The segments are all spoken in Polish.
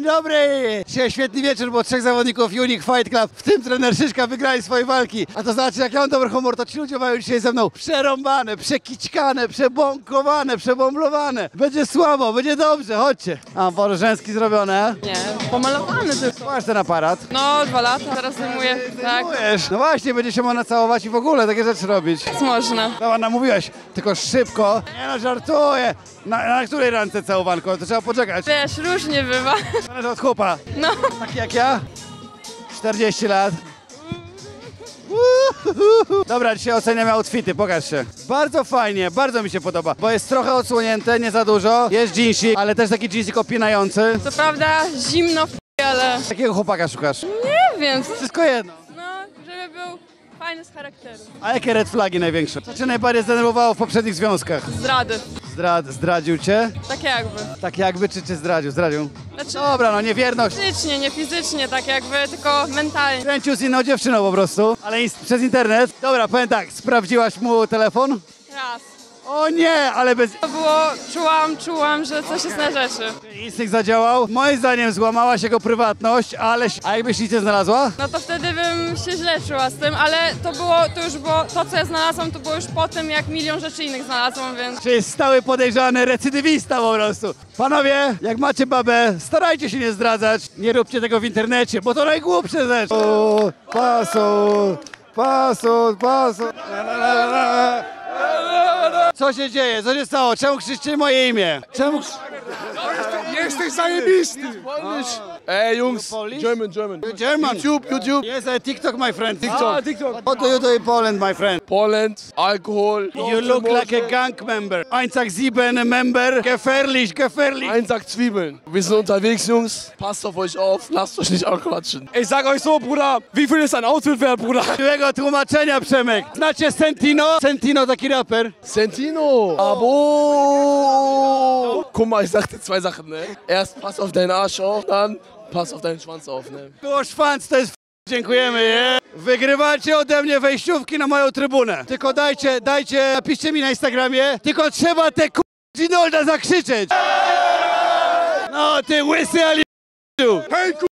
Dzień dobry! Dzisiaj świetny wieczór, bo trzech zawodników Unique Fight Club, w tym trener Szyszka, wygrali swoje walki. A to znaczy, jak ja mam dobry humor, to ci ludzie mają dzisiaj ze mną przerąbane, przekićkane, przebąkowane, przebomblowane. Będzie słabo, będzie dobrze, chodźcie. A, Bożeński zrobione. Nie, pomalowany tylko. Masz ten aparat. No, dwa lata, teraz zajmuję. Tak, Mówisz. No właśnie, będzie się można całować i w ogóle takie rzeczy robić. jest można. Dobra, namówiłeś, tylko szybko. Nie no, żartuję. Na, na której randce całowanko? To trzeba poczekać. Wiesz, różnie bywa. Zależy od chłopa. No, Taki jak ja? 40 lat. Dobra, dzisiaj oceniam outfity, pokaż się. Bardzo fajnie, bardzo mi się podoba, bo jest trochę odsłonięte, nie za dużo. Jest jeansik, ale też taki jeansik opinający. co prawda zimno ale Takiego chłopaka szukasz. nie wiem, Wszystko jedno. Fajny z charakteru. A jakie red flagi największe? Co cię najbardziej zdenerwowało w poprzednich związkach? Zdrady, Zdrad, zdradził cię? tak jakby. Tak jakby, czy cię zdradził? Zdradził. Znaczy, Dobra, no niewierność. fizycznie, nie fizycznie, tak jakby, tylko mentalnie. Kręcił z inną dziewczyną po prostu, ale ins- przez internet. Dobra, powiem tak, sprawdziłaś mu telefon? Raz. O nie, ale bez... To było, czułam, czułam, że coś jest na rzeczy. Instynkt zadziałał. Moim zdaniem złamała się jego prywatność, ale... A jakbyś nic nie znalazła? No to wtedy bym się źle czuła z tym, ale to było, to już było, to co ja znalazłam, to było już po tym, jak milion rzeczy innych znalazłam, więc... Czy jest stały podejrzany recydywista po prostu? Panowie, jak macie babę, starajcie się nie zdradzać. Nie róbcie tego w internecie, bo to najgłupsze rzecz. O, pasu, pasu, pasu. La, la, la, la. Co się dzieje? Co się stało? Czemu krzyczycie moje imię? Czemu... Jesteś zajebisty! Ej, Jungs? German, German. German. YouTube, YouTube. Yes, I TikTok, my friend. TikTok. Ah, TikTok. What do you do in Poland, my friend? Poland, Alkohol. You look like a gang member. Einzag sieben member. Gefährlich, gefährlich. Ein Sack Zwiebeln. Wir sind unterwegs, Jungs. Passt auf euch auf. Lasst euch nicht anquatschen. Ich sag euch so, Bruder, wie viel ist ein Outfit wert, Bruder? Miłego tłumaczenia, Przemek. Znacie Sentino? Sentino taki raper. Sentino. Abo. Guck mal, ich sagte zwei Sachen, ne? Erst pass auf deinen Arsch auf, dann pass auf deinen Schwanz auf, ne? Było szwanc, to jest f- Dziękujemy, je. Wygrywacie ode mnie wejściówki na moją trybunę. Tylko dajcie, dajcie, napiszcie mi na Instagramie. Tylko trzeba te k*** Ginolda zakrzyczeć. No, ty łysy ali... Hej!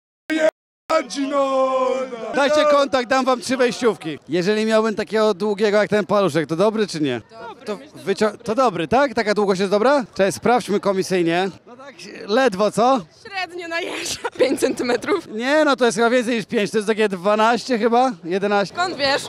Dajcie kontakt, dam wam trzy wejściówki. Jeżeli miałbym takiego długiego jak ten paluszek, to dobry czy nie? To, wycią- to dobry, tak? Taka długość jest dobra? Cześć, sprawdźmy komisyjnie. No tak, ledwo, co? Średnio na jeża. 5 centymetrów. Nie, no to jest chyba więcej niż 5, to jest takie 12 chyba? 11. Skąd wiesz?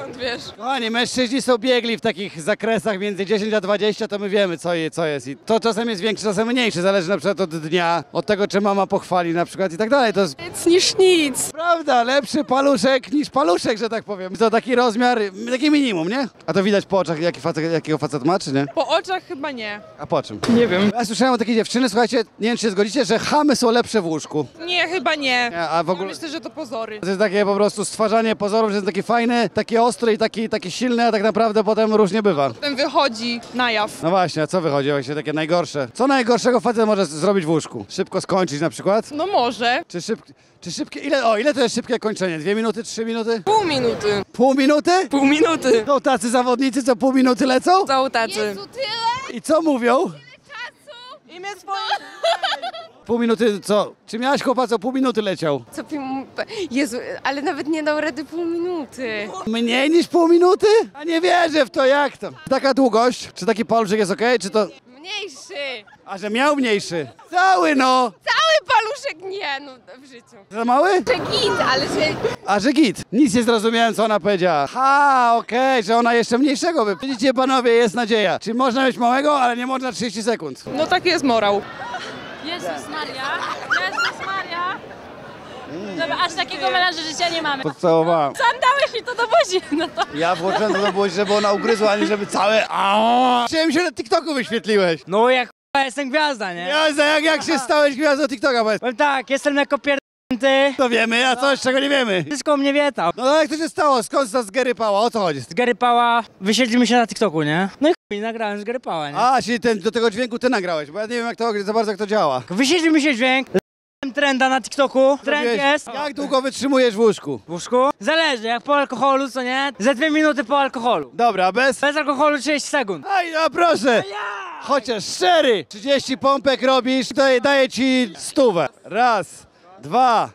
Skąd wiesz? Kochani, mężczyźni są biegli w takich zakresach między 10 a 20, to my wiemy co, je, co jest. I to czasem jest większe, czasem mniejsze, zależy na przykład od dnia, od tego czy mama pochwali na przykład i tak dalej. To jest Nic niż nic. prawda, lepszy paluszek niż paluszek, że tak powiem. To taki rozmiar, taki minimum, nie? A to widać po oczach, jaki facet, jakiego facet ma, czy nie? Po oczach chyba nie. A po czym? Nie wiem. Ja słyszałem o takiej dziewczyny, słuchajcie, nie wiem czy się zgodzicie, że chamy są lepsze w łóżku. Nie, chyba nie. Nie, a w ogóle... Myślę, że to pozory. To jest takie po prostu stwarzanie pozorów, że jest taki fajny, taki ostry i taki, taki silny, a tak naprawdę potem różnie bywa. Potem wychodzi na jaw. No właśnie, a co wychodzi właśnie takie najgorsze? Co najgorszego facet może zrobić w łóżku? Szybko skończyć na przykład? No może. Czy, szyb, czy szybkie, ile, o ile to jest szybkie kończenie? Dwie minuty, trzy minuty? Pół minuty. Pół minuty? Pół minuty. Są tacy zawodnicy, co pół minuty lecą? Są tacy. I co mówią? Imię swoje. Pół minuty, co? Czy miałaś chłopa, co pół minuty leciał? Co pół... Jezu, ale nawet nie dał rady pół minuty. Mniej niż pół minuty? A nie wierzę w to, jak to? Taka długość, czy taki paluszek jest ok, czy to... Mniejszy. A że miał mniejszy? Cały no! Cały paluszek nie, no w życiu. Za mały? Że git, ale że... A że git. Nic nie zrozumiałem, co ona powiedziała. Ha, okej, że ona jeszcze mniejszego by. Widzicie, panowie, jest nadzieja. Czyli można mieć małego, ale nie można 30 sekund. No taki jest morał. Jezus Maria. Dobra, aż takiego melanżu życia nie mamy. Pocałowałem. Sam dałeś mi to do buzi, no to... Ja włożyłem to do buzi, żeby ona ugryzła, a nie żeby całe... Aaaa! Chciałem się na TikToku wyświetliłeś. No jak k***a, jestem gwiazda, nie? Ja, za jak, jak się stałeś gwiazdą TikToka, powiedz. Powiem tak, jestem jako pierdolnięty, To wiemy, a coś, czego nie wiemy. wszystko mnie wieta. No jak to się stało? Skąd ta zgerypała? O co chodzi? Z Gary Pała wysiedlimy się na TikToku, nie? No i chuj, nagrałem z Gary Pała, nie? A, czyli ten, do tego dźwięku ty nagrałeś, bo ja nie wiem jak to, za bardzo jak to działa. Wysiedlimy się dźwięk, trenda na TikToku, trend jest. Jak długo wytrzymujesz w łóżku? W łóżku? Zależy, jak po alkoholu, co nie? Ze dwie minuty po alkoholu. Dobra, bez... Bez alkoholu 30 sekund. Aj, no proszę! Chociaż cztery. 30 pompek robisz, to daję ci stówę. Raz, dwa,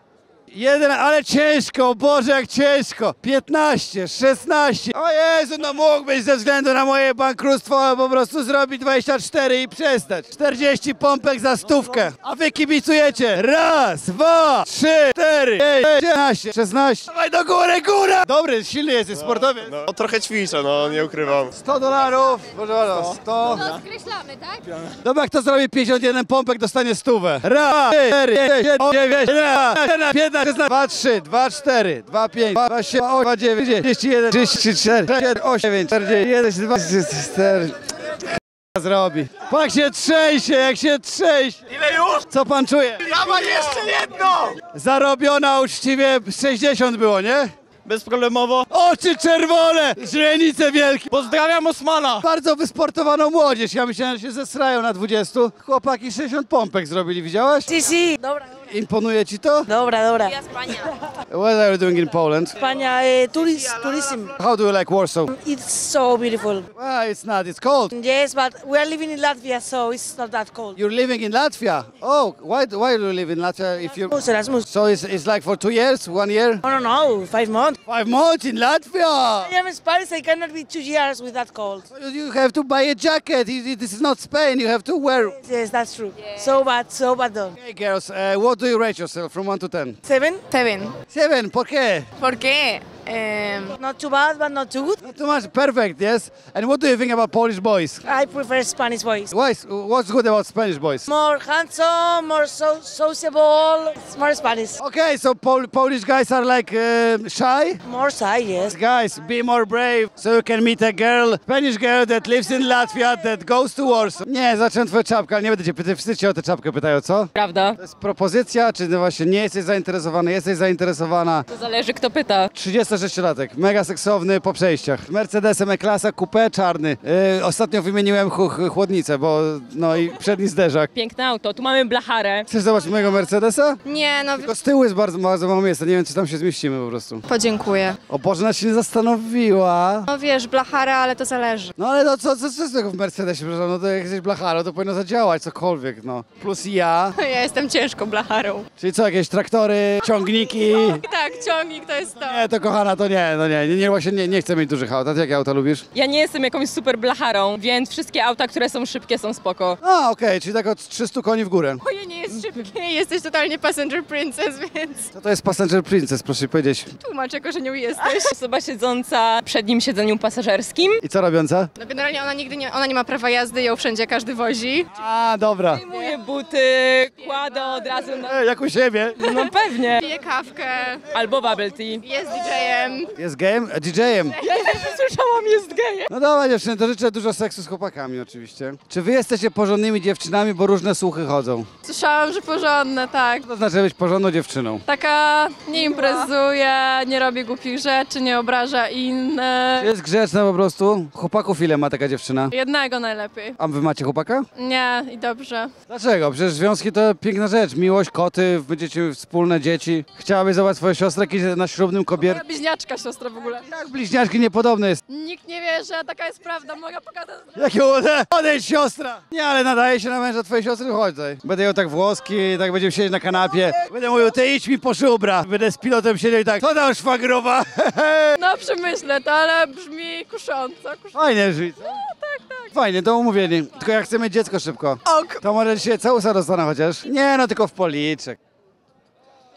jeden, ale ciężko, Boże jak ciężko. 15, 16. O Jezu, no mógłbyś ze względu na moje bankructwo po prostu zrobić 24 i przestać. 40 pompek za stówkę. A wy kibicujecie. Raz, dwa, trzy, cztery, pięć, 15, 16. Dawaj do góry, góra! Dobry, silny jesteś, sportowiec. No, trochę ćwiczę, no nie ukrywam. 100 dolarów, proszę bardzo, 100. Skreślamy, tak? Dobra, kto zrobi 51 pompek, dostanie stówę. Raz, cztery, pięć, siedem, dziewięć, jedenaście, piętnaście, szesnaście, dwa, trzy, dwa, cztery, dwa, pięć, dwa, siedem, osiem, dwa, dziewięć, trzydzieści jeden, trzydzieści cztery, siedem, osiem, dziewięć, czterdzieści jeden, dwa, trzydzieści cztery. Zrobi. Jak się trzęsie, jak się trzęsie. Ile już? Co pan czuje? Ja mam jeszcze jedno! Zarobiona uczciwie 60 było, nie? Bezproblemowo. Oczy czerwone, źrenice wielkie. Pozdrawiam Osmana. Bardzo wysportowaną młodzież. Ja myślałem, że się zesrają na 20. Chłopaki 60 pompek zrobili, widziałaś? Sí. Dobra, dobra. Imponuje ci to? Dobra, dobra. What are you doing in Poland? España, eh, tourist, tourism. How do you like Warsaw? It's so beautiful. Well, it's not, it's cold. Yes, but we are living in Latvia, so it's not that cold. You're living in Latvia. Oh, why, why do you live in Latvia if you... Erasmus, Erasmus. So it's, it's like for two years, one year? No, no, no, five months. Five months in Latvia! I am in Spanish, I cannot be two years with that cold. You- You have to buy a jacket. This is not Spain. You have to wear... Yes, that's true. So bad, so bad done. Hey girls, uh, what do you rate yourself from 1 to 10? Seven? Seven. Seven, ¿por qué? ¿Por qué? Em, Not too bad, but not too good. Not too much, perfect, yes? And what do you think about Polish boys? I prefer Spanish boys. Why, what's good about Spanish boys? More handsome, more so sociable, more Spanish. Okay, so Pol- Polish guys are like um shy. More shy, yes. Guys, be more brave, so you can meet a girl, Spanish girl that lives in Latvia, that goes to Warsaw. Nie, zacząłem twoją czapkę, ale nie będę cię pytać, wszyscy cię o tę czapkę pytają, co? Prawda? To jest propozycja, czy no właśnie nie jesteś zainteresowany, jesteś zainteresowana? To zależy kto pyta. 36-latek, mega seksowny po przejściach. Mercedesem E-klasa, coupé czarny. Yy, ostatnio wymieniłem ch- ch- chłodnicę, bo no i przedni zderzak. Piękne auto. Tu mamy blacharę. Chcesz zobaczyć mojego Mercedesa? nie, no Tylko z tyłu jest bardzo, bardzo mało miejsca, nie wiem czy tam się zmieścimy po prostu. podziękuję. O Boże, nas się nie zastanowiła. No wiesz, blachara, ale to zależy. No ale no co, co, co z tego w Mercedesie, przepraszam, no to jak jesteś blacharo, to powinno zadziałać cokolwiek, no. Plus ja, Ja jestem ciężką blacharą. czyli co, jakieś traktory, ciągniki. Tak, ciągnik to jest to. Nie, to kochana, to nie, no nie, nie, nie właśnie nie, nie chcę mieć dużych aut. A ty jakie auta lubisz? Ja nie jestem jakąś super blacharą, więc wszystkie auta, które są szybkie są spoko. A, okej, czyli tak od 300 koni w górę. Moje nie jest szybkie, jesteś totalnie passenger princess, więc Co to jest Passenger Princess, proszę powiedzieć. tłumacz jako, że nią jesteś. Osoba siedząca w przednim siedzeniu pasażerskim. I co robiąca? No generalnie ona nigdy nie, ona nie ma prawa jazdy, ją wszędzie każdy wozi. A, dobra. Buty kładę od razu na... E, jak u siebie. No pewnie. Pije kawkę, Albo bubble tea. jest DJ-em. Jest gejem? E, DJ-em. Ja też słyszałam, jest gejem. No dobra dziewczyny, to życzę dużo seksu z chłopakami oczywiście. Czy wy jesteście porządnymi dziewczynami, bo różne słuchy chodzą? Słyszałam, że porządne, tak. Co to znaczy być porządną dziewczyną? Taka nie imprezuje, nie robi głupich rzeczy, nie obraża innych. Jest grzeczna po prostu. Chłopaków ile ma taka dziewczyna? Jednego najlepiej. A wy macie chłopaka? Nie, i dobrze. Dlaczego? Przecież związki to piękna rzecz. Miłość, koty, będziecie wspólne dzieci. Chciałabyś zobaczyć swoją siostrę kiedyś na ślubnym kobier... Moja bliźniaczka siostra w ogóle. Jak bliźniaczki niepodobne jest. Nikt nie wie, że taka jest prawda, mogę pokazać. Jakie ode... Odejdź siostra! Nie, ale nadaje się na męża twojej siostry, chodź tutaj. Będę ją tak włoski, tak będziemy siedzieć na kanapie. Będę mówił, ty idź mi po szubra. Będę z pilotem siedział i tak, co tam szwagrowa? No przemyślę to, ale brzmi kusząco. kusząco. Fajnie żyć. No, tak, tak. Fajnie, to umówieni. Tylko ja chcę mieć dziecko szybko. Ok. To może dzisiaj całusa dostanę chociaż? Nie, no tylko w policzek.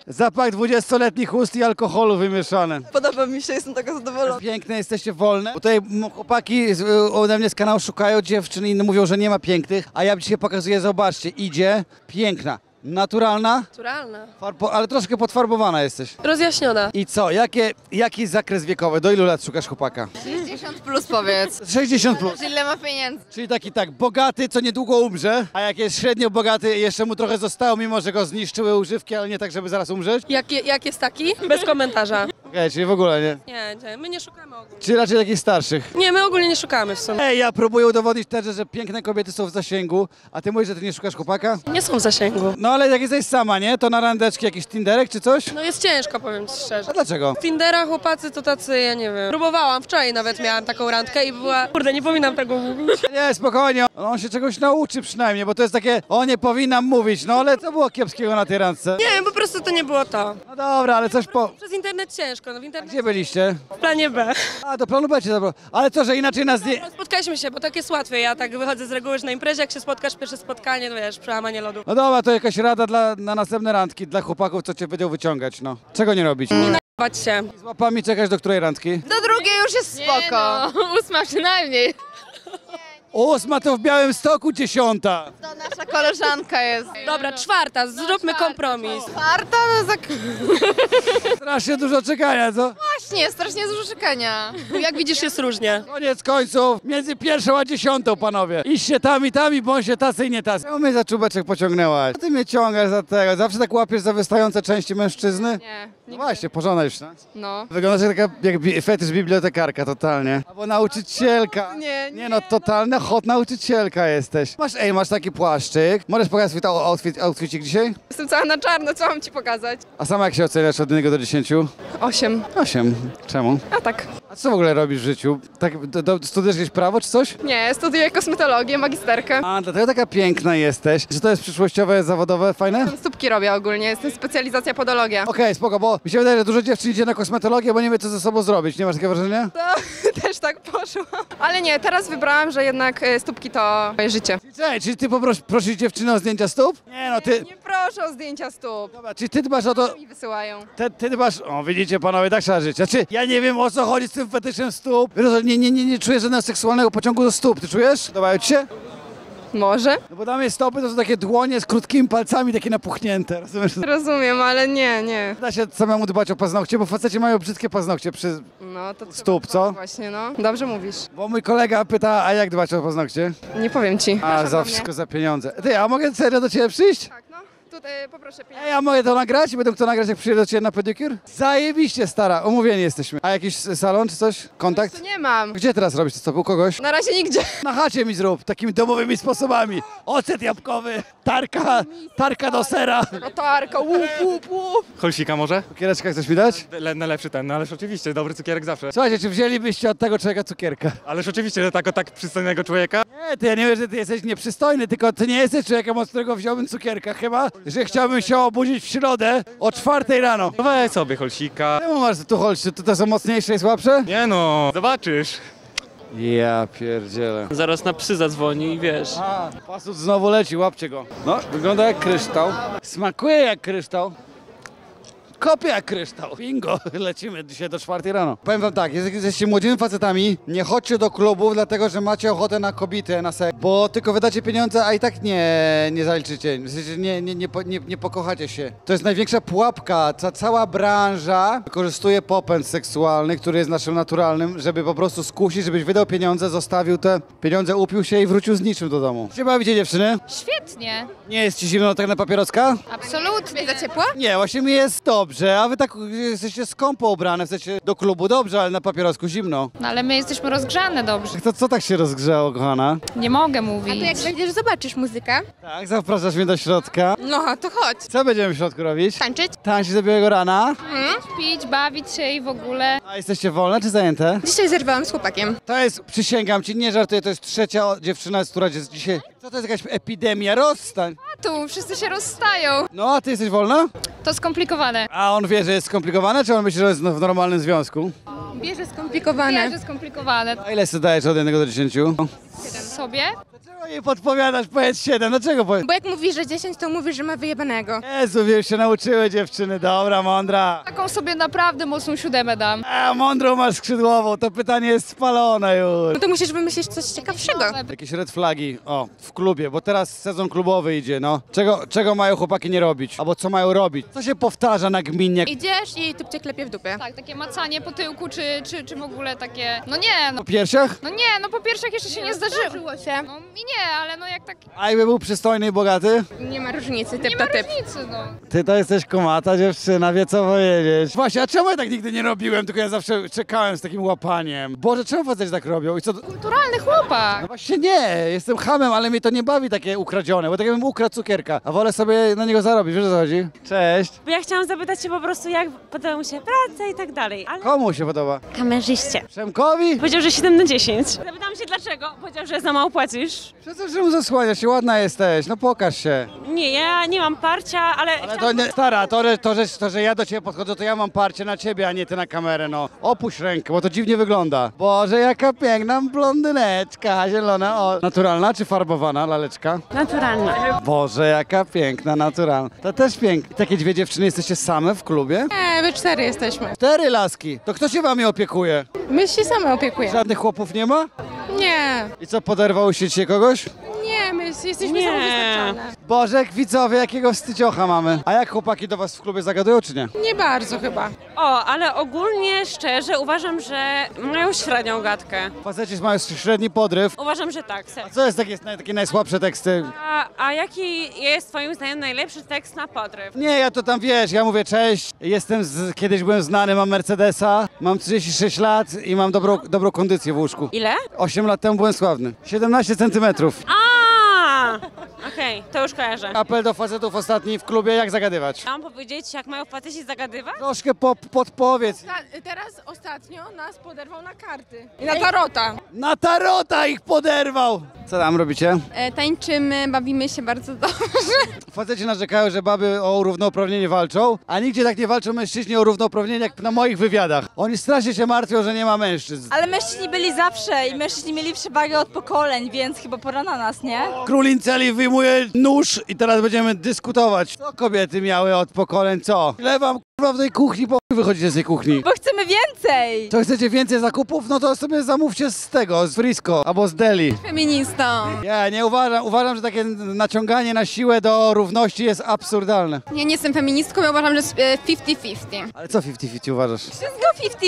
Zapach 20-letnich ust i alkoholu wymieszane. Podoba mi się, jestem taka zadowolona. Piękne, jesteście wolne. Tutaj m- chłopaki z- y, ode mnie z kanału szukają dziewczyn i mówią, że nie ma pięknych, a ja dzisiaj pokazuję, zobaczcie, idzie, piękna, naturalna, Naturalna. farbo, ale troszkę podfarbowana jesteś. Rozjaśniona. I co, jakie, jaki zakres wiekowy, do ilu lat szukasz chłopaka? 60 plus powiedz. 60 plus. Ile ma pieniędzy? Czyli taki tak, bogaty, co niedługo umrze, a jak jest średnio bogaty, jeszcze mu trochę zostało, mimo że go zniszczyły używki, ale nie tak, żeby zaraz umrzeć. Jak, jak jest taki? Bez komentarza. Okej, czyli w ogóle nie. Nie, nie, my nie szukamy ogólnie. Czy raczej takich starszych? Nie, my ogólnie nie szukamy w sumie. Ej, ja próbuję udowodnić też, że piękne kobiety są w zasięgu, a ty mówisz, że ty nie szukasz chłopaka? Nie są w zasięgu. No ale jak jesteś sama, nie? To na randeczki jakiś Tinderek czy coś? No jest ciężko, powiem ci szczerze. A dlaczego? Tindera chłopacy to tacy, ja nie wiem. Próbowałam, wczoraj nawet miałam taką randkę i była... Kurde, nie powinnam tego mówić. Nie, spokojnie, on się czegoś nauczy przynajmniej, bo to jest takie, o nie powinnam mówić, no ale co było kiepskiego na tej randce? Nie, po prostu to nie było to. No dobra, ale coś po... Przez internet ciężko, no w internecie Gdzie byliście? w planie B. A, do planu będzie, dobra. Ale co, że inaczej nas nie... Spotkaliśmy się, bo tak jest łatwiej. Ja tak wychodzę z reguły, że na imprezie, jak się spotkasz, pierwsze spotkanie, to wiesz, przełamanie lodu. No dobra, to jakaś rada dla, na następne randki, dla chłopaków, co cię będą wyciągać, no. Czego nie robić? Bać się. Z łapami czekać do której randki? Do drugiej już jest spoko. No, ósma przynajmniej. Ósma to w Białym Stoku, dziesiąta. To nasza koleżanka jest. Dobra, czwarta, zróbmy kompromis. Czwarta, no za... Strasznie dużo czekania, co? Właśnie, strasznie dużo czekania. Jak widzisz, jest różnie. Koniec końców, między pierwszą a dziesiątą, panowie. Iście tam i tam i bądź się tacy i nie tacy. Czemu mnie za czubeczek pociągnęłaś? Ty mnie ciągasz za tego. Zawsze tak łapiesz za wystające części mężczyzny? Nie, No właśnie, porządna już, no. no. Wyglądasz jak taka jak bi- fetysz bibliotekarka totalnie. Albo nauczycielka. Nie, Nie no, totalna hot nauczycielka jesteś. Masz, ej, masz taki płaszczyk. Możesz pokazać swój ta- outfit, outfitik dzisiaj? Jestem cała na czarno, co mam ci pokazać? A sama jak się oceniasz od 1 do 10? Osiem. 8. Czemu? A tak. A co w ogóle robisz w życiu? Tak, do, do, studiujesz jakieś prawo czy coś? Nie, studiuję kosmetologię, magisterkę. A, dlatego taka piękna jesteś. Czy to jest przyszłościowe, zawodowe, fajne? Okej, Stópki robię ogólnie, jestem specjalizacja podologia. spoko, bo mi się wydaje, że dużo dziewczyn idzie na kosmetologię, bo nie wie co ze sobą zrobić. Nie masz takiego wrażenia? Też tak poszło. Ale nie, teraz wybrałam, że jednak e, stópki to moje życie. Cześć, czy ty prosisz dziewczynę o zdjęcia stóp? Nie no, ty... Nie proszę o zdjęcia stóp. Dobra, czy ty dbasz o to... Mi wysyłają. Ty, ty dbasz... O, widzicie panowie, tak trzeba żyć. Znaczy, ja nie wiem o co chodzi z tym fetyszem stóp. Wiesz, że nie, nie, nie, nie czuję żadnego seksualnego pociągu do stóp. Ty czujesz? Podobają ci się? Może? No bo dla mnie stopy to są takie dłonie z krótkimi palcami, takie napuchnięte. Rozumiesz? Rozumiem, ale nie, nie. Da się samemu dbać o paznokcie, bo faceci mają brzydkie paznokcie przy... No to trzeba Stóp, co? Właśnie, no. Dobrze mówisz. Bo mój kolega pyta, a jak dbać o paznokcie? Nie powiem ci. A, za wszystko za pieniądze. Ty, a mogę serio do ciebie przyjść? Tak. Tutaj poproszę pieniądze. Ej, a mogę to nagrać? Będę to nagrać, jak przyjdę do ciebie na pedikur? Zajebiście, stara, umówieni jesteśmy. A jakiś salon czy coś? Kontakt? To nie mam. Gdzie teraz robisz to? U kogoś? Na razie nigdzie. Na chacie mi zrób, takimi domowymi sposobami. Ocet jabłkowy, tarka, tarka do sera. Kotarka, łup, łup, łup. Holsika może? Cukiereczka chcesz mi dać? Le, najlepszy ten, no ależ oczywiście, dobry cukierek zawsze. Słuchajcie, czy wzięlibyście od tego człowieka cukierka? Ależ oczywiście, że tak o tak przystojnego człowieka. Nie, ty ja nie wiem, że ty jesteś nieprzystojny, tylko ty nie jesteś człowiekiem, od którego wziąłbym cukierka. Chyba, że chciałbym się obudzić w środę o czwartej rano. No weź sobie Holsika. Czemu masz tu holszy? To, to są mocniejsze i słabsze? Nie no, zobaczysz. Ja pierdzielę. Zaraz na psy zadzwoni i wiesz. A, pasut znowu leci, łapcie go. No, wygląda jak kryształ. Smakuje jak kryształ. Kopie jak kryształ. Bingo, lecimy dzisiaj do czwartej rano. Powiem wam tak, jesteście młodymi facetami, nie chodźcie do klubów, dlatego że macie ochotę na kobietę, na seks, bo tylko wydacie pieniądze, a i tak nie, nie zaliczycie, nie, nie, nie, nie, nie pokochacie się. To jest największa pułapka. Ta cała branża wykorzystuje popęd seksualny, który jest naszym naturalnym, żeby po prostu skusić, żebyś wydał pieniądze, zostawił te pieniądze, upił się i wrócił z niczym do domu. Czy bawicie dziewczyny? Świetnie, Nie jest ci zimno tak na papieroska? absolutnie. Za ciepła? Nie, właśnie mi jest dobrze, a wy tak jesteście skąpo ubrane, chcecie do klubu dobrze, ale na papierosku zimno. No ale my jesteśmy rozgrzane dobrze. To co tak się rozgrzało, kochana? Nie mogę mówić. będziesz zobaczysz muzykę. Tak, zapraszasz mnie do środka. No, to chodź. Co będziemy w środku robić? Tańczyć? Tańczyć do białego rana? Pić, bawić się i w ogóle. A jesteście wolne czy zajęte? Dzisiaj zerwałam z chłopakiem. To jest, przysięgam ci, nie żartuję, to jest trzecia dziewczyna, która jest dzisiaj... Co to jest jakaś epidemia? Rozstań! Tu wszyscy się rozstają. No, a ty jesteś wolna? To skomplikowane. A on wie, że jest skomplikowane, czy on myśli, że jest w normalnym związku? Bierze skomplikowane. Wiem, że skomplikowane. A ile sobie dajesz od 1 do 10? Sobie? Dlaczego jej podpowiadasz? Powiedz 7, dlaczego powiedz? Bo jak mówisz, że 10, to mówisz, że ma wyjebanego. Jezu, już się nauczyły dziewczyny, dobra, mądra. Taką sobie naprawdę mocną siódemę dam. A, mądrą masz skrzydłową, to pytanie jest spalone już. No to musisz wymyślić coś ciekawszego. Jakieś red flagi, o, w klubie, bo teraz sezon klubowy idzie, no. Czego, czego mają chłopaki nie robić? Albo co mają robić? Co się powtarza nagminnie? Idziesz i typ cię klepie w dupę. Tak, takie macanie po tyłku, czy, czy, czy w ogóle takie... No nie, no. Po piersiach? No nie, no po pierwszych jeszcze się nie zdarzyło. Zdarzyło się. No mi nie, ale no jak tak... A jakby był przystojny i bogaty? Nie ma różnicy, typ to typ. różnicy, no. Ty to jesteś komata dziewczyna, wie co powiedzieć. Właśnie, a czemu ja tak nigdy nie robiłem, tylko ja zawsze czekałem z takim łapaniem? Boże, czemu faceci tak robią? I co... Kulturalny chłopak. No właśnie nie, jestem hamem, ale mnie to nie bawi takie ukradzione, bo tak jakbym ukradł cukierka, a wolę sobie na niego zarobić, wiesz o co chodzi? Cześć. Bo ja chciałam zapytać się po prostu, jak podoba mu się praca i tak dalej, ale... Komu się podoba? Kamerzyście. Przemkowi? Powiedział, że 7 na 10. Zapytałam się dlaczego. Powiedział, że za mało płacisz. Przecież czemu zasłaniasz się? Ładna jesteś, no pokaż się. Nie, ja nie mam parcia, ale... Ale to nie, stara, to, że, to, że, to, że ja do ciebie podchodzę, to ja mam parcie na ciebie, a nie ty na kamerę, no. Opuść rękę, bo to dziwnie wygląda. Boże, jaka piękna blondyneczka, zielona, o. Naturalna czy farbowana laleczka? Naturalna. Boże, jaka piękna, naturalna. To też pięknie. Takie dwie dziewczyny jesteście same w klubie? Nie, my cztery jesteśmy. Cztery laski. To kto się wami opiekuje? My się same opiekujemy. Żadnych chłopów nie ma? Nie, I co, poderwało się dzisiaj kogoś? nie, my jesteśmy Nie. samowystarczalne. Boże, widzowie, jakiego wstydziocha mamy. A jak chłopaki do was w klubie zagadują, czy nie? Nie bardzo chyba. O, ale ogólnie szczerze uważam, że mają średnią gadkę. Faceci mają średni podryw. Uważam, że tak, serio. A co jest takie, takie najsłabsze teksty? A, a jaki jest twoim zdaniem najlepszy tekst na podryw? Nie, ja to tam wiesz, ja mówię cześć, jestem z, kiedyś byłem znany, mam Mercedesa, mam 36 lat i mam dobrą, dobrą kondycję w łóżku. Ile? 8 lat temu byłem sławny. 17 centymetrów. A, Okej, to już kojarzę. Apel do facetów ostatni w klubie, jak zagadywać? Mam powiedzieć, jak mają faceci zagadywać? Troszkę po, podpowiedz. teraz ostatnio nas poderwał na karty. I na tarota. Na tarota ich poderwał! Co tam robicie? E, tańczymy, bawimy się bardzo dobrze. Faceci narzekają, że baby o równouprawnienie walczą, a nigdzie tak nie walczą mężczyźni o równouprawnienie jak na moich wywiadach. Oni strasznie się martwią, że nie ma mężczyzn. Ale mężczyźni byli zawsze i mężczyźni mieli przewagę od pokoleń, więc chyba pora na nas, nie? Królin Celi wyjmuje nóż i teraz będziemy dyskutować. Co kobiety miały od pokoleń, co? Ile wam kurwa w tej kuchni po chuj wychodzicie z tej kuchni? Bo chcemy więcej! Co chcecie więcej zakupów? No to sobie zamówcie z tego, z Frisco albo z Deli. Feministą. Ja nie uważam, uważam, że takie naciąganie na siłę do równości jest absurdalne. Nie, nie jestem feministką, ja uważam, że jest e, 50-50. Ale co 50-50 uważasz? Wszystko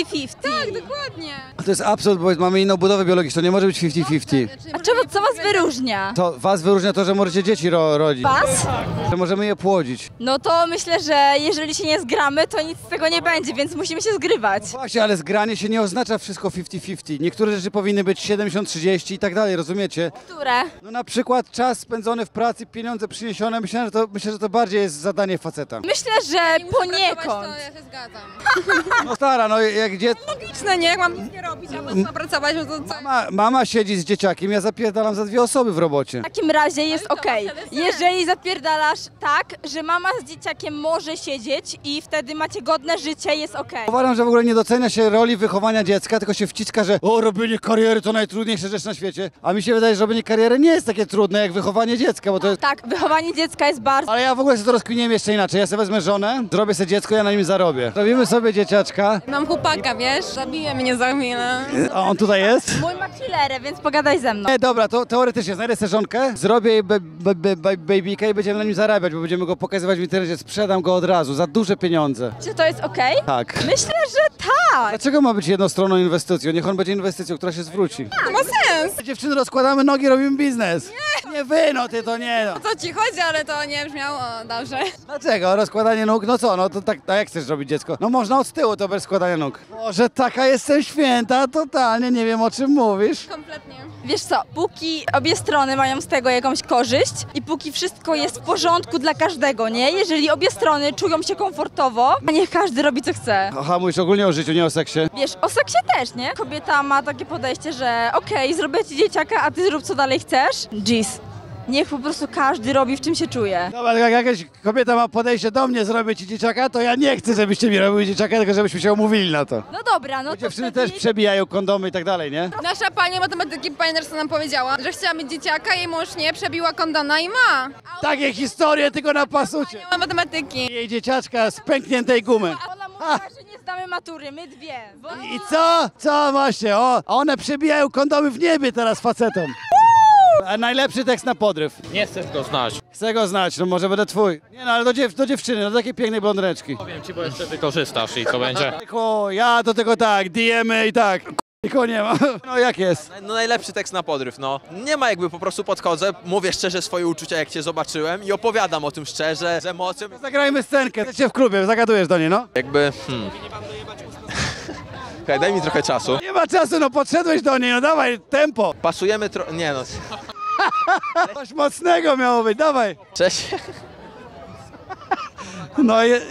50-50. Tak, dokładnie. To jest absurd, bo mamy inną budowę biologiczną, nie może być 50-50. A czego, co was wyróżnia? To was wyróżnia to, że możecie dzieci ro rodzić. Was? Że możemy je płodzić. No to myślę, że jeżeli się nie zgramy, to nic z tego nie będzie, więc musimy się zgrywać. Właśnie, ale zgranie się nie oznacza wszystko 50-50. Niektóre rzeczy powinny być 70-30 i tak dalej, rozumiecie? Które? No na przykład czas spędzony w pracy, pieniądze przyniesione, myślę, że to, myślę, że to bardziej jest zadanie faceta. Myślę, że poniekąd. ja się zgadzam. No stara, no jak dzie... Logiczne, nie? Jak mam nic nie robić, a mocno pracować, no to co? Mama, mama siedzi z dzieciakiem, ja zapierdalam za dwie osoby w robocie. W takim razie jest okej. Jeżeli zapierdalasz tak, że mama z dzieciakiem może siedzieć i wtedy macie godne życie, jest okej. Uważam, że w ogóle nie docenia się roli wychowania dziecka, tylko się wciska, że o, robienie kariery to najtrudniejsza rzecz na świecie. A mi się wydaje, że robienie kariery nie jest takie trudne jak wychowanie dziecka, bo to jest... Tak, wychowanie dziecka jest bardzo... Ale ja w ogóle sobie to rozkminiłem jeszcze inaczej. Ja sobie wezmę żonę, zrobię sobie dziecko, ja na nim zarobię. Robimy sobie dzieciaczka. Mam chłopaka, wiesz? Zabije mnie za chwilę. A on tutaj jest? Mój ma chillerę, więc pogadaj ze mną. Nie, dobra, to teoretycznie znajdę sobie żonkę, zrobię jej babyka i będziemy na nim zarabiać, bo będziemy go pokazywać w internecie, sprzedam go od razu za duże pieniądze. Czy to jest okej? Tak. Myślę, że tak. Dlaczego ma być jednostronną inwestycją? Niech on będzie inwestycją, która się zwróci. To ma sens. Dziewczyny, rozkładamy nogi, robimy biznes. Nie, nie wy, no ty to nie. No. Co ci chodzi, ale to nie brzmiało dobrze. Dlaczego? Rozkładanie nóg? No co, no to tak, a jak chcesz robić dziecko? No można od tyłu, to bez składania nóg. Może taka jestem święta, totalnie nie wiem o czym mówisz. Kompletnie. Wiesz co, póki obie strony mają z tego jakąś korzyść i póki wszystko jest w porządku dla każdego, nie? Jeżeli obie strony czują się komfortowo, a niech każdy robi co chce. Aha, mówisz ogólnie o życiu, nie o seksie. Wiesz, o seksie też, nie? Kobieta ma takie podejście, że okej, zrobię ci dzieciaka, a ty zrób co dalej chcesz. Jeez. Niech po prostu każdy robi w czym się czuje. Dobra, jak jakaś kobieta ma podejście do mnie, zrobię ci dzieciaka, to ja nie chcę, żebyście mi robili dzieciaka, tylko żebyśmy się umówili na to. No dobra, no Bo to dziewczyny wtedy... też przebijają kondomy i tak dalej, nie? Nasza pani matematyki, pani Nersa nam powiedziała, że chciała mieć dzieciaka, jej mąż nie, przebiła kondona i ma. Takie historie tylko na pasucie. Nie ma matematyki. Jej dzieciaczka z pękniętej gumy. Ona mówiła, zdamy matury, my dwie. Bo... I co? Co właśnie? O, a one przebijają kondomy w niebie teraz facetom. A najlepszy tekst na podryw. Nie chcesz go znać. Chcę go znać, no może będę twój. Nie no, ale do, dziew do dziewczyny, do takiej pięknej blondyneczki. Powiem ci, bo jeszcze wykorzystasz i to będzie. O, ja do tego tak, DM-y i tak. Nikogo nie ma. No jak jest? No najlepszy tekst na podryw, no. Nie ma jakby po prostu podchodzę, mówię szczerze swoje uczucia jak cię zobaczyłem i opowiadam o tym szczerze, z emocją. Zagrajmy scenkę. Jesteście w klubie, zagadujesz do niej, no. Jakby, hmm. Hej, daj mi trochę czasu. Nie ma czasu, no podszedłeś do niej, no dawaj, tempo. Pasujemy tro... nie no. Coś mocnego miało być, dawaj. Cześć. No, je,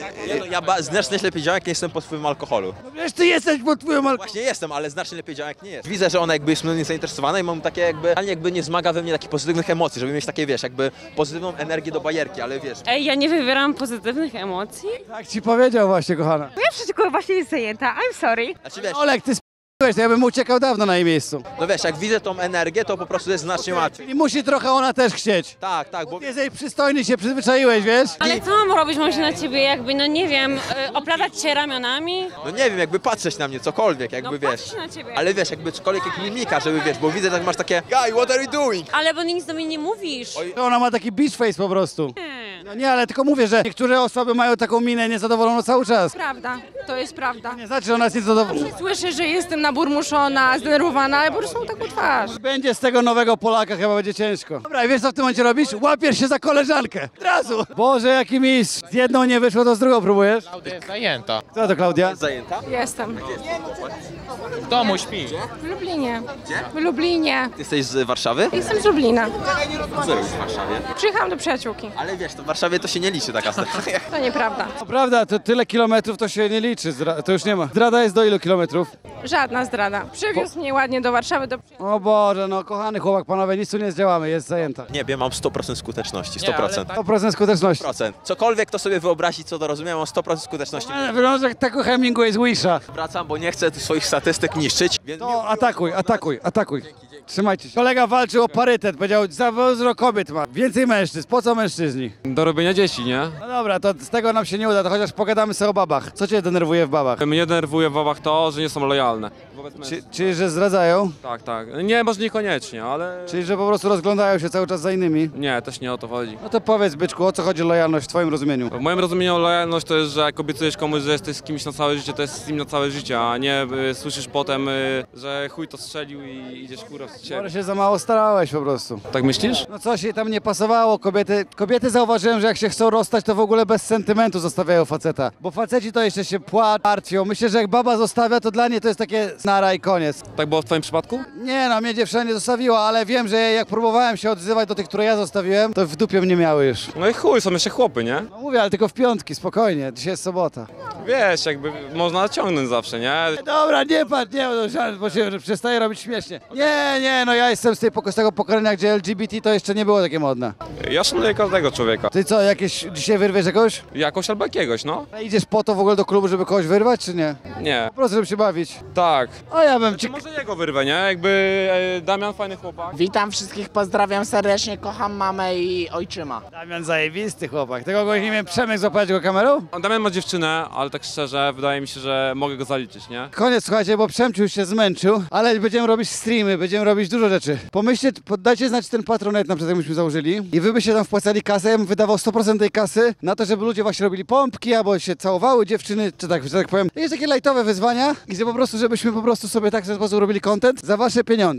ja ba- znacznie lepiej działam jak nie jestem pod wpływem alkoholu. no wiesz, ty jesteś pod wpływem alkoholu. Właśnie jestem, ale znacznie lepiej działam jak nie jest. Widzę, że ona jakby jest mną zainteresowana i mam takie jakby, ale jakby nie zmaga we mnie takich pozytywnych emocji, żeby mieć takie, wiesz, jakby pozytywną energię do bajerki, ale wiesz, Ej, ja nie wywieram pozytywnych emocji. Tak ci powiedział właśnie, kochana. Ja przecież właśnie jest zajęta, I'm sorry. znaczy wiesz, Olek, ty to ja bym uciekał dawno na jej miejscu. no wiesz, jak widzę tą energię, to po prostu jest znacznie łatwiej. I musi trochę ona też chcieć. Tak, tak, bo Ty jesteś przystojny, się przyzwyczaiłeś, wiesz? Ale co mam robić? Mam się na ciebie jakby, no nie wiem, y, oplatać cię ramionami? no nie wiem, jakby patrzeć na mnie, cokolwiek, jakby No wiesz. na ciebie. Ale wiesz, jakby cokolwiek jak mimika, żeby wiesz, bo widzę, że masz takie Guy, what are you doing? Ale bo nic do mnie nie mówisz. Ona ma taki beach face po prostu. Nie. No nie, ale tylko mówię, że niektóre osoby mają taką minę niezadowoloną cały czas. Prawda, to jest prawda. Nie znaczy, że ona jest niezadowolona. Słyszę, że jestem naburmuszona, zdenerwowana, ale po prostu mam taką twarz. Będzie z tego nowego Polaka, chyba będzie ciężko. Dobra, i wiesz co w tym momencie robisz? Łapiesz się za koleżankę. Od razu. Boże, jaki mistrz. Z jedną nie wyszło, to z drugą próbujesz? Jest zajęta. Co to, Klaudia? Zajęta? Jestem. Domu śpi. W Lublinie. W Lublinie. Ty jesteś z Warszawy? Jestem z Lublina. Co robisz w Warszawie? Przyjechałam do przyjaciółki. Ale wiesz, to w Warszawie to się nie liczy taka strata. To nieprawda. To prawda, to tyle kilometrów to się nie liczy. Zdra- to już nie ma. Zdrada jest do ilu kilometrów? Żadna zdrada. Przywiózł mnie ładnie do Warszawy, do O Boże, no kochany chłopak, panowie, nic tu nie zdziałamy, jest zajęta. Nie wiem, mam 100% skuteczności, Nie, ale 100%. tak- 100% skuteczności. 100%. Cokolwiek to sobie wyobrazi, co to rozumiem, mam 100% skuteczności. Ale Wygląda jak tako Hemingway z Wisha. Wracam, bo nie chcę swoich statystyk niszczyć, więc To atakuj, atakuj, atakuj. Trzymajcie się. Kolega walczył o parytet, powiedział, za dużo kobiet ma. Więcej mężczyzn, po co mężczyźni? Do robienia dzieci, nie? No dobra, to z tego nam się nie uda, to chociaż pogadamy sobie o babach. Co cię denerwuje w babach? Mnie denerwuje w babach to, że nie są lojalne. Wobec mężczyzn. Czy, czyli, że zdradzają? Tak, tak. Nie, może niekoniecznie, ale... Czyli, że po prostu rozglądają się cały czas za innymi? Nie, też nie o to chodzi. No to powiedz, byczku, o co chodzi lojalność w twoim rozumieniu? W moim rozumieniu lojalność to jest, że jak obiecujesz komuś, że jesteś z kimś na całe życie, to jest z nim na całe życie, a nie y, słyszysz potem, y, że chuj to strzelił i idziesz kurwa w ciebie. Może się za mało starałeś po prostu. Tak myślisz? No coś jej tam nie pasowało, kobiety, kobiety zauważyłem, że jak się chcą rozstać, to w ogóle bez sentymentu zostawiają faceta. Bo faceci to jeszcze się płat, martwią. Myślę, że jak baba zostawia, to dla niej to jest takie nara i koniec. Tak było w twoim przypadku? Nie no, mnie dziewczyna nie zostawiła, ale wiem, że jak próbowałem się odzywać do tych, które ja zostawiłem, to w dupie mnie miały już. No i chuj, są jeszcze chłopy, nie? No mówię, ale tylko w piątki, spokojnie, dzisiaj jest sobota. Wiesz, jakby można ciągnąć zawsze, nie? Dobra, nie patrz, nie, no, żart, bo się przestaje robić śmiesznie. Nie, nie, no ja jestem z, tej, z tego pokolenia, gdzie LGBT to jeszcze nie było takie modne. Ja szanuję każdego człowieka. Ty co, jakieś dzisiaj wyrwiesz jakoś? Jakoś albo jakiegoś, no? A idziesz po to w ogóle do klubu, żeby kogoś wyrwać, czy nie? Nie. Po prostu, żeby się bawić. Tak. A ja bym ci... Czy może jego wyrwę, nie? Jakby e, Damian fajny chłopak. Witam wszystkich, pozdrawiam serdecznie, kocham mamę i ojczyma. Damian zajebisty chłopak. Tego kogoś nie wiem, Przemek złapać go kamerą? Damian ma dziewczynę, ale tak szczerze, wydaje mi się, że mogę go zaliczyć, nie? Koniec, słuchajcie, bo Przemciu już się zmęczył, ale będziemy robić streamy, będziemy robić dużo rzeczy. Pomyślcie, dajcie znać ten patronet na przykład, myśmy założyli i wy byście tam wpłacali kasę, ja bym wydawał 100% tej kasy na to, żeby ludzie właśnie robili pompki, albo się całowały dziewczyny, czy tak, że tak powiem. Jest takie lajtowe wyzwania, gdzie po prostu, żebyśmy po prostu sobie tak w ten sposób robili content za wasze pieniądze.